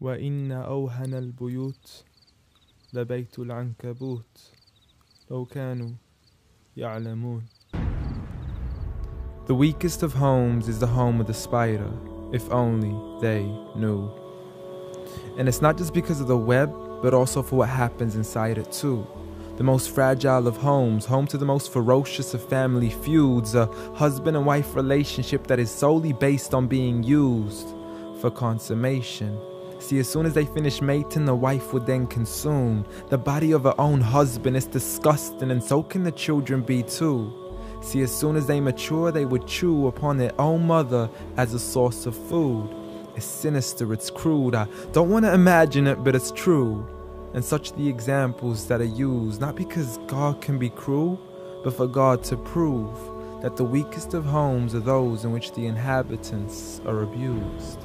وإن أوهن البيوت لبيت العنكبوت لو كانوا يعلمون The weakest of homes is the home of the spider, if only they knew. And it's not just because of the web, but also for what happens inside it too. The most fragile of homes, home to the most ferocious of family feuds, a husband and wife relationship that is solely based on being used for consummation. See, as soon as they finish mating, the wife would then consume the body of her own husband. It's disgusting, and so can the children be too. See, as soon as they mature, they would chew upon their own mother as a source of food. It's sinister, it's crude. I don't want to imagine it, but it's true. And such the examples that are used, not because God can be cruel, but for God to prove that the weakest of homes are those in which the inhabitants are abused.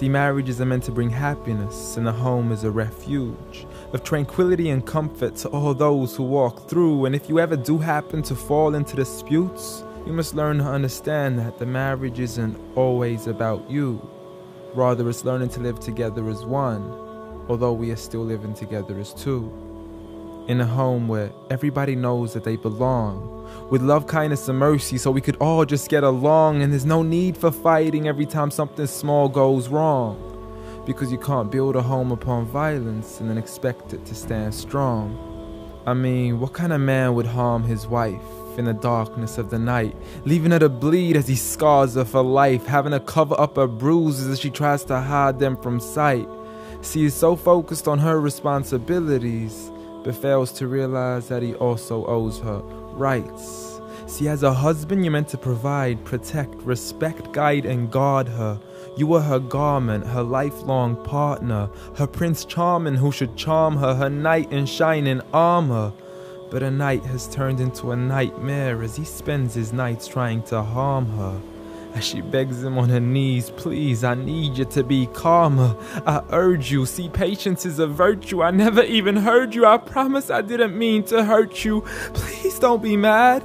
See, marriages are meant to bring happiness, and the home is a refuge of tranquility and comfort to all those who walk through. And if you ever do happen to fall into disputes, you must learn to understand that the marriage isn't always about you. Rather, it's learning to live together as one, although we are still living together as two. In a home where everybody knows that they belong, with love, kindness, and mercy, so we could all just get along, and there's no need for fighting every time something small goes wrong because you can't build a home upon violence and then expect it to stand strong. I mean, what kind of man would harm his wife in the darkness of the night, leaving her to bleed as he scars her for life, having to cover up her bruises as she tries to hide them from sight? See, he's so focused on her responsibilities, but fails to realize that he also owes her rights. See, as a husband, you're meant to provide, protect, respect, guide, and guard her you were her garment, her lifelong partner, her prince charming who should charm her, her knight in shining armor. But a knight has turned into a nightmare as he spends his nights trying to harm her. As she begs him on her knees, please, I need you to be calmer. I urge you, see, patience is a virtue. I never even heard you. I promise I didn't mean to hurt you. Please don't be mad.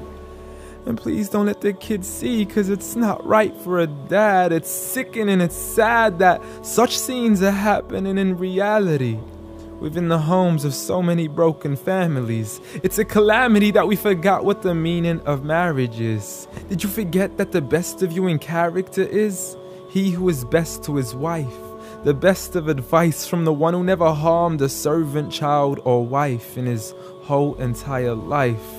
And please don't let the kids see, because it's not right for a dad. It's sickening, it's sad that such scenes are happening in reality within the homes of so many broken families. It's a calamity that we forgot what the meaning of marriage is. Did you forget that the best of you in character is he who is best to his wife? The best of advice from the one who never harmed a servant, child, or wife in his whole entire life.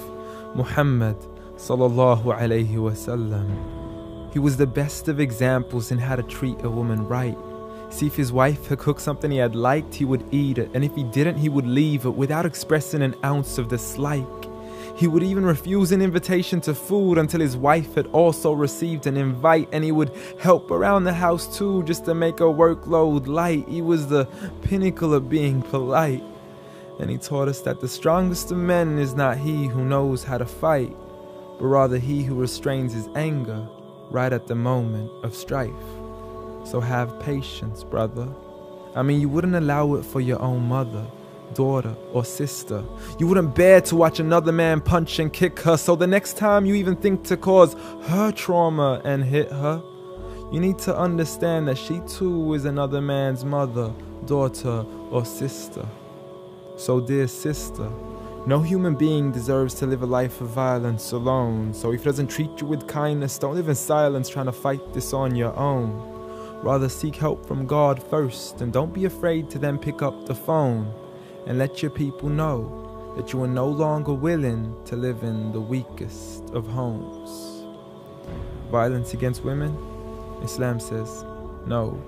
Muhammad sallallahu alayhi wasallam. He was the best of examples in how to treat a woman right. See, if his wife had cooked something he had liked, he would eat it, and if he didn't, he would leave it without expressing an ounce of dislike. He would even refuse an invitation to food until his wife had also received an invite, and he would help around the house too just to make her workload light. He was the pinnacle of being polite. And he taught us that the strongest of men is not he who knows how to fight, but rather he who restrains his anger right at the moment of strife. So have patience, brother. I mean, you wouldn't allow it for your own mother, daughter, or sister. You wouldn't bear to watch another man punch and kick her, so the next time you even think to cause her trauma and hit her, you need to understand that she too is another man's mother, daughter, or sister. So, dear sister, no human being deserves to live a life of violence alone, so if he doesn't treat you with kindness, don't live in silence trying to fight this on your own. Rather seek help from God first, and don't be afraid to then pick up the phone and let your people know that you are no longer willing to live in the weakest of homes. Violence against women? Islam says no.